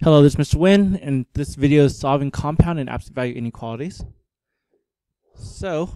Hello, this is Mr. Nguyen, and this video is solving compound and absolute value inequalities. So,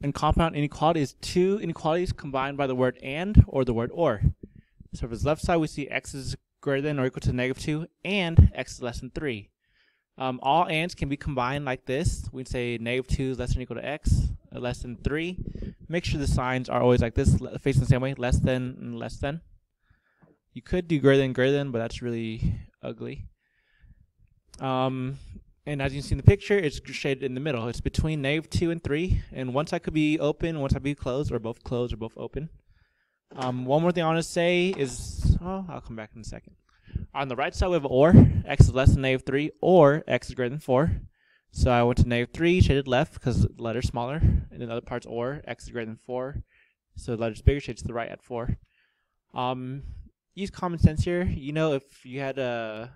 in compound inequality is two inequalities combined by the word and or the word or. So for the left side, we see x is greater than or equal to negative 2 and x is less than 3. Um, all ands can be combined like this. We'd say negative 2 is less than or equal to x, uh, less than 3. Make sure the signs are always like this, facing the same way, less than and less than. You could do greater than greater than, but that's really ugly. Um, and as you can see in the picture, it's shaded in the middle. It's between nave negative 2 and 3. And one side could be open, one side could be closed, or both closed or both open. Um, one more thing I want to say is, oh, I'll come back in a second. On the right side, we have or. x is less than nave negative 3, or x is greater than 4. So I went to nave negative 3, shaded left because the letter's smaller. And the other part's or, x is greater than 4. So the letter's bigger, shaded to the right at 4. Um, use common sense here. You know, if you had a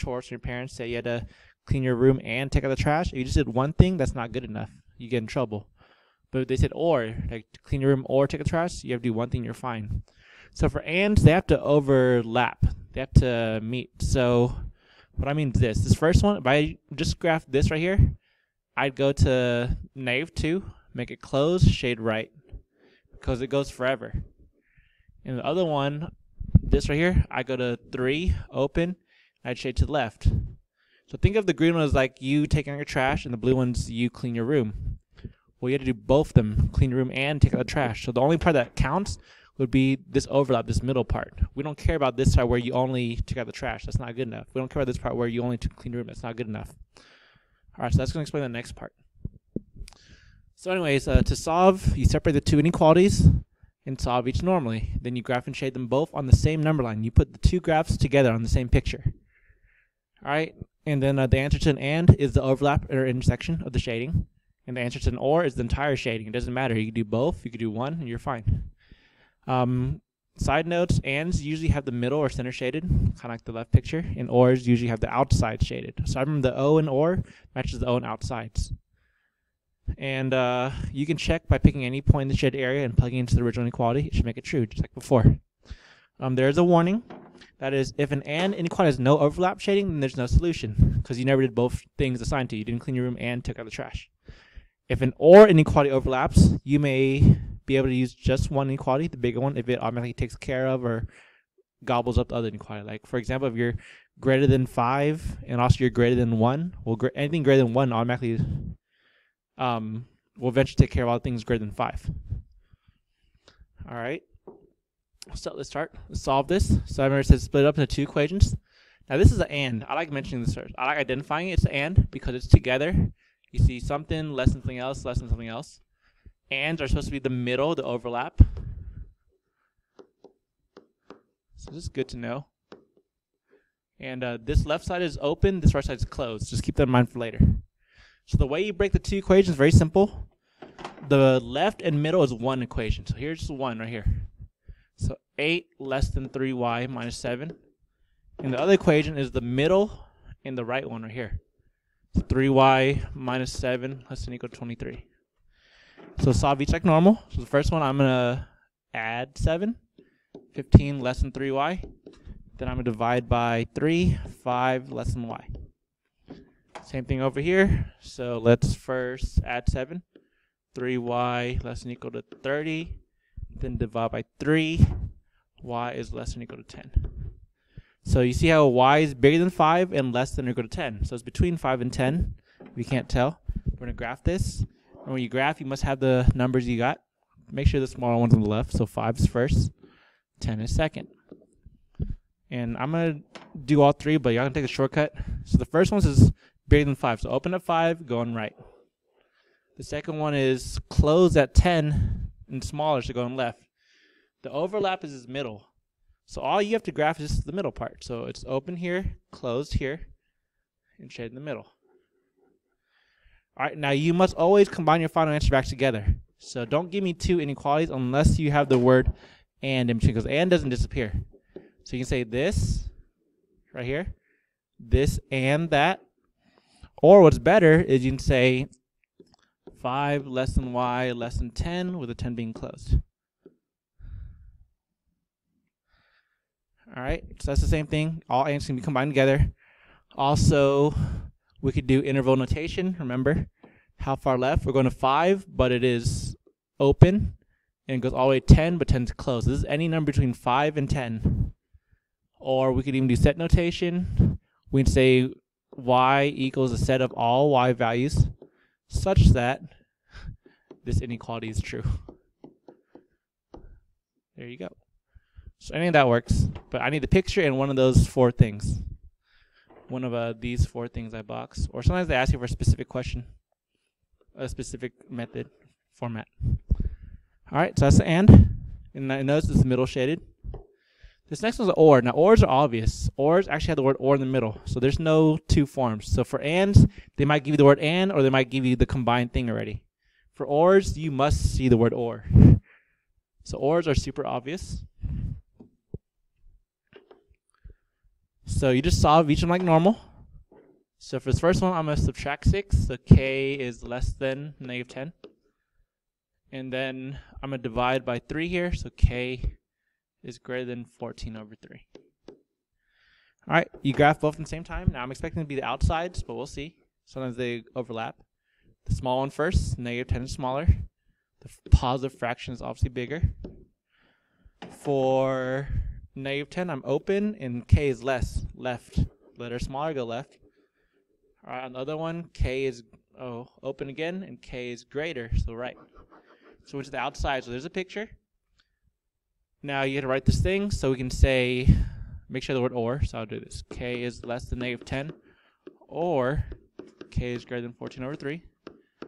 chores from your parents, say you had to clean your room and take out the trash, if you just did one thing, that's not good enough. You get in trouble. But if they said or, like clean your room or take out the trash, you have to do one thing, you're fine. So for ands, they have to overlap. They have to meet. So what I mean is this. This first one, if I just graph this right here, I'd go to negative 2, make it close, shade right, because it goes forever. And the other one, this right here, I go to 3, open, I'd shade to the left. So think of the green one as like you taking out your trash, and the blue one's you clean your room. Well, you have to do both of them, clean your room and take out the trash. So the only part that counts would be this overlap, this middle part. We don't care about this part where you only took out the trash. That's not good enough. We don't care about this part where you only took clean room. That's not good enough. All right, so that's going to explain the next part. So anyways, uh, to solve, you separate the two inequalities and solve each normally. Then you graph and shade them both on the same number line. You put the two graphs together on the same picture. Right, and then uh, the answer to an AND is the overlap or intersection of the shading. And the answer to an OR is the entire shading. It doesn't matter. You can do both. You can do one, and you're fine. Um, side notes, ANDs usually have the middle or center shaded, kind of like the left picture, and ORs usually have the outside shaded. So I remember the O and OR matches the O and outsides. And uh, you can check by picking any point in the shaded area and plugging into the original inequality. It should make it true, just like before. Um, there's a warning. That is, if an AND inequality has no overlap shading, then there's no solution because you never did both things assigned to you. You didn't clean your room and took out the trash. If an OR inequality overlaps, you may be able to use just one inequality, the bigger one, if it automatically takes care of or gobbles up the other inequality. Like, for example, if you're greater than 5 and also you're greater than 1, well, gr anything greater than 1 automatically um, will eventually take care of all things greater than 5. All right. So let's start. Let's solve this. So I remember it says split it up into two equations. Now this is an and. I like mentioning this first. I like identifying it. it's an and because it's together. You see something less than something else, less than something else. Ands are supposed to be the middle, the overlap. So this is good to know. And uh, this left side is open, this right side is closed. Just keep that in mind for later. So the way you break the two equations is very simple. The left and middle is one equation. So here's one right here. So 8 less than 3y minus 7. And the other equation is the middle and the right one right here. 3y minus 7 less than equal to 23. So solve each like normal. So the first one I'm going to add 7. 15 less than 3y. Then I'm going to divide by 3. 5 less than y. Same thing over here. So let's first add 7. 3y less than equal to 30 then divide by 3, y is less than or equal to 10. So you see how y is bigger than 5 and less than or equal to 10. So it's between 5 and 10. We can't tell. We're going to graph this. And when you graph, you must have the numbers you got. Make sure the smaller one's on the left. So 5 is first, 10 is second. And I'm going to do all three, but y'all can take a shortcut. So the first one is bigger than 5. So open at 5, going right. The second one is close at 10, and smaller so going left. The overlap is his middle. So all you have to graph is the middle part. So it's open here, closed here, and shade in the middle. All right, now you must always combine your final answer back together. So don't give me two inequalities unless you have the word and in between, because and doesn't disappear. So you can say this right here, this and that. Or what's better is you can say 5 less than y less than 10 with the 10 being closed. All right, so that's the same thing. All answers can be combined together. Also, we could do interval notation. Remember how far left? We're going to 5, but it is open. And it goes all the way to 10, but 10 is closed. This is any number between 5 and 10. Or we could even do set notation. We can say y equals a set of all y values such that this inequality is true. There you go. So any of that works, but I need the picture and one of those four things. One of uh, these four things I box. Or sometimes they ask you for a specific question, a specific method, format. All right, so that's the and. And I notice it's middle shaded. This next one's an or. Now, ors are obvious. Ors actually have the word or in the middle. So there's no two forms. So for ands, they might give you the word and or they might give you the combined thing already. For ors, you must see the word or. So ors are super obvious. So you just solve each them like normal. So for this first one, I'm going to subtract 6. So k is less than negative 10. And then I'm going to divide by 3 here. So k is greater than 14 over 3. All right, you graph both at the same time. Now I'm expecting to be the outsides, but we'll see. Sometimes they overlap. The small one first, negative 10 is smaller. The positive fraction is obviously bigger. For negative 10, I'm open, and k is less, left. Letter smaller, go left. All right, on the other one, k is oh open again, and k is greater, so right. So is the outside, so there's a picture. Now you gotta write this thing, so we can say, make sure the word or, so I'll do this. k is less than negative 10, or k is greater than 14 over 3.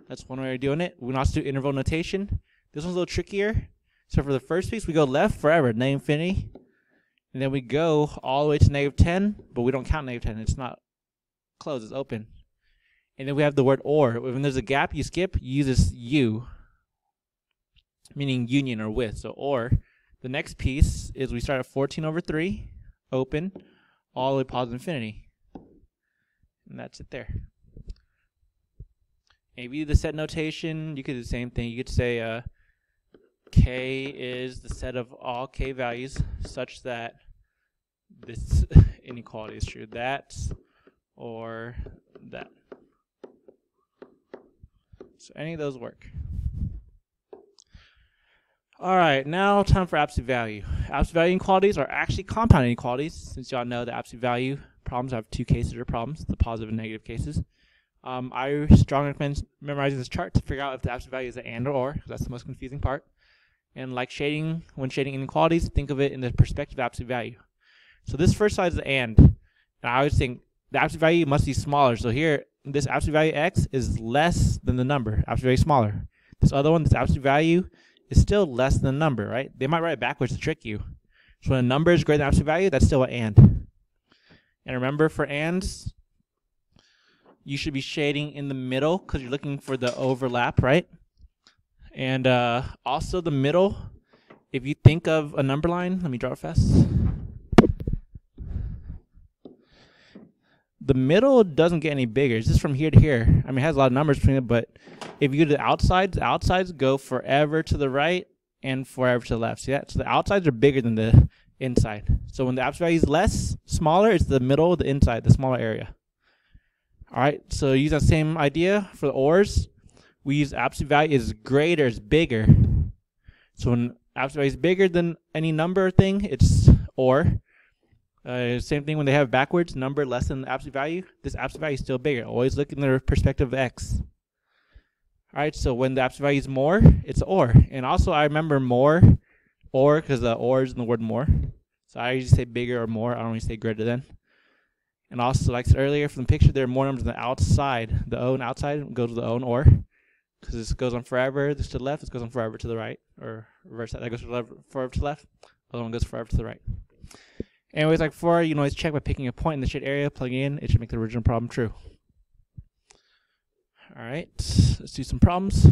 That's one way of doing it. We can also do interval notation. This one's a little trickier. So for the first piece, we go left forever, negative infinity. And then we go all the way to negative 10, but we don't count negative 10. It's not closed, it's open. And then we have the word or. When there's a gap you skip, you use this u, meaning union or with. So or. The next piece is we start at 14 over 3, open, all the way positive infinity. And that's it there. Maybe the set notation, you could do the same thing. You could say uh, k is the set of all k values such that this inequality is true. That or that. So any of those work. All right, now time for absolute value. Absolute value inequalities are actually compound inequalities, since y'all know the absolute value problems have two cases or problems, the positive and negative cases. Um, I strongly recommend memorizing this chart to figure out if the absolute value is an and or or, that's the most confusing part. And like shading, when shading inequalities, think of it in the perspective of absolute value. So this first side is the and. And I always think the absolute value must be smaller. So here, this absolute value x is less than the number, absolute value smaller. This other one, this absolute value, is still less than the number, right? They might write it backwards to trick you. So when a number is greater than absolute value, that's still an and. And remember for ands, you should be shading in the middle because you're looking for the overlap, right? And uh, also the middle, if you think of a number line, let me draw it fast. The middle doesn't get any bigger. It's just from here to here. I mean, it has a lot of numbers between it, but if you go to the outsides, the outsides go forever to the right and forever to the left. See that? So the outsides are bigger than the inside. So when the absolute value is less, smaller, it's the middle, the inside, the smaller area. All right, so use that same idea for the ors we use absolute value is greater, is bigger. So when absolute value is bigger than any number thing, it's or. Uh, same thing when they have backwards, number less than absolute value. This absolute value is still bigger. Always look in the perspective of x. All right, so when the absolute value is more, it's or. And also I remember more, or, because the or is in the word more. So I usually say bigger or more. I don't usually say greater than. And also, like I said earlier, from the picture, there are more numbers on the outside. The O and outside goes to the O and or because this goes on forever. This to the left. This goes on forever to the right, or reverse that. That goes forever to the left. The other one goes forever to the right. Anyways, like before, you can always check by picking a point in the shade area, plugging in. It should make the original problem true. All right, let's do some problems.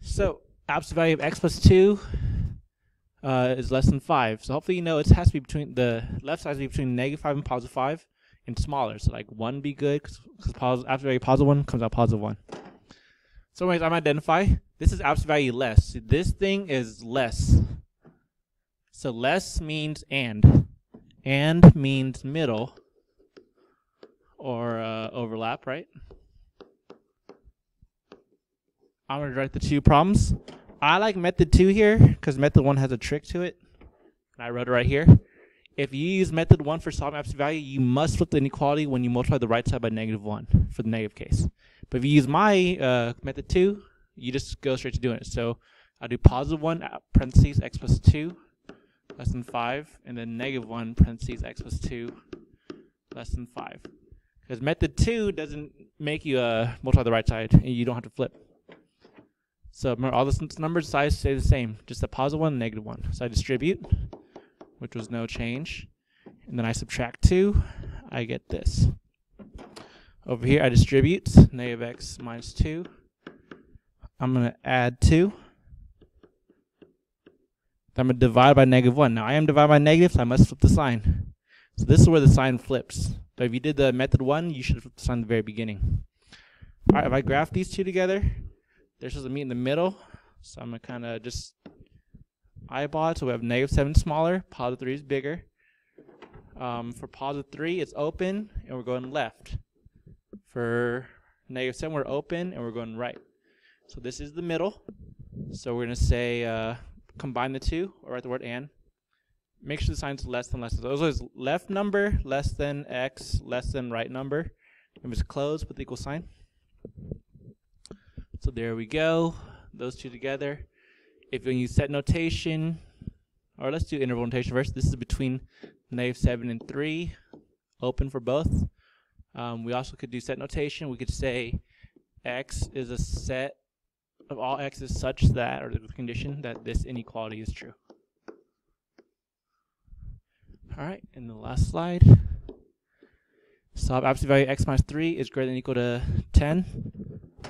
So, absolute value of x plus 2 uh, is less than 5. So hopefully you know it has to be between, the left side to be between negative 5 and positive 5 and smaller. So like 1 be good because absolute value positive 1 comes out positive 1. So anyways, I'm identify. This is absolute value less. This thing is less. So less means and. And means middle. or uh, overlap, right? I'm going to write the two problems. I like method two here because method one has a trick to it. And I wrote it right here. If you use method one for solving absolute value, you must flip the inequality when you multiply the right side by negative one for the negative case. But if you use my uh, method two, you just go straight to doing it. So I'll do positive one, uh, parentheses, x plus two, less than five, and then negative one, parentheses, x plus two, less than five. Because method two doesn't make you uh, multiply the right side, and you don't have to flip. So remember, all the numbers size stay the same, just the positive one, negative one. So I distribute, which was no change, and then I subtract two, I get this. Over here, I distribute negative x minus two. I'm going to add two. I'm going to divide by negative one. Now I am divided by negative, so I must flip the sign. So this is where the sign flips. So if you did the method one, you should flip the sign at the very beginning. All right, if I graph these two together, they're supposed to meet in the middle. So I'm going to kind of just eyeball it. So we have negative 7 smaller, positive 3 is bigger. Um, for positive 3, it's open, and we're going left. For negative 7, we're open, and we're going right. So this is the middle. So we're going to say uh, combine the two, or write the word and. Make sure the sign's less than less than. So it's left number, less than x, less than right number. And it's close with equal sign. So there we go. Those two together. If you use set notation, or let's do interval notation first. This is between negative 7 and 3, open for both. Um, we also could do set notation. We could say x is a set of all x is such that, or the condition that this inequality is true. All right, in the last slide, solve absolute value x minus 3 is greater than equal to 10.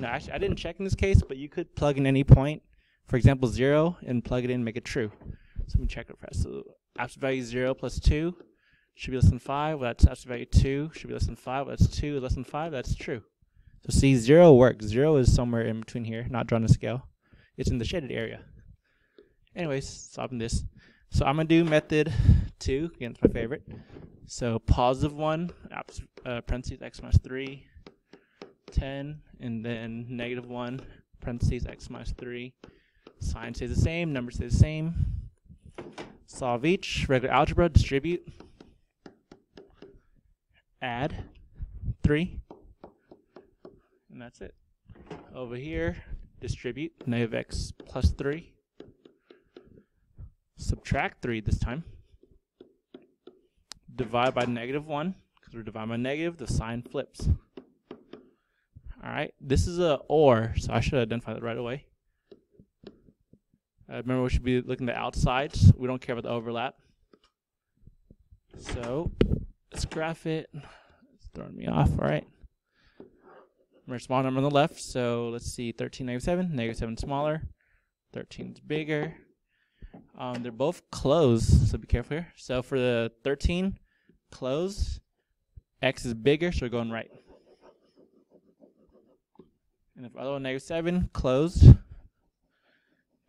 No, actually, I didn't check in this case, but you could plug in any point, for example, 0, and plug it in and make it true. So let me check it first. So absolute value 0 plus 2 should be less than 5. Well, that's absolute value 2 should be less than 5. Well, that's 2 less than 5. That's true. So see, 0 works. 0 is somewhere in between here, not drawn a scale. It's in the shaded area. Anyways, solving this. So I'm going to do method 2. Again, it's my favorite. So positive 1, uh, parentheses, x minus 3, 10, and then negative 1, parentheses, x minus 3. Sign stays the same, number stays the same. Solve each, regular algebra, distribute. Add 3. And that's it. Over here, distribute, negative x plus 3. Subtract 3 this time. Divide by negative 1. Because we're dividing by negative, the sign flips. All right, this is a or, so I should identify that right away. Uh, remember, we should be looking at the outsides. We don't care about the overlap. So graph it. It's throwing me off. All right. Remember, small number on the left. So let's see, 13, negative 7. Negative 7 smaller. 13 is bigger. Um, they're both closed, so be careful here. So for the 13, closed. X is bigger, so we're going right. And if other one negative 7, closed.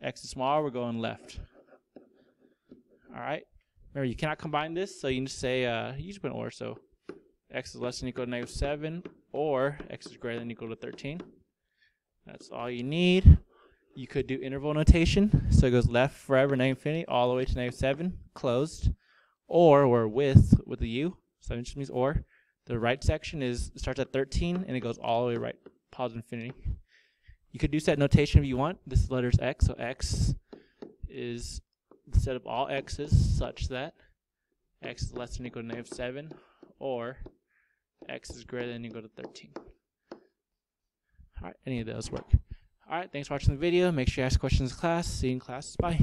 X is smaller, we're going left. All right. Remember, you cannot combine this, so you can just say, uh, you just put an or, so x is less than equal to negative 7, or x is greater than equal to 13. That's all you need. You could do interval notation, so it goes left forever, negative infinity, all the way to negative 7, closed. Or, or with, with the u, so it just means or. The right section is starts at 13, and it goes all the way right positive infinity. You could do set notation if you want. This is letters x, so x is the set of all x's such that x is less than or equal to negative 7, or x is greater than or equal to 13. Alright, any of those work. Alright, thanks for watching the video. Make sure you ask questions in class. See you in class. Bye.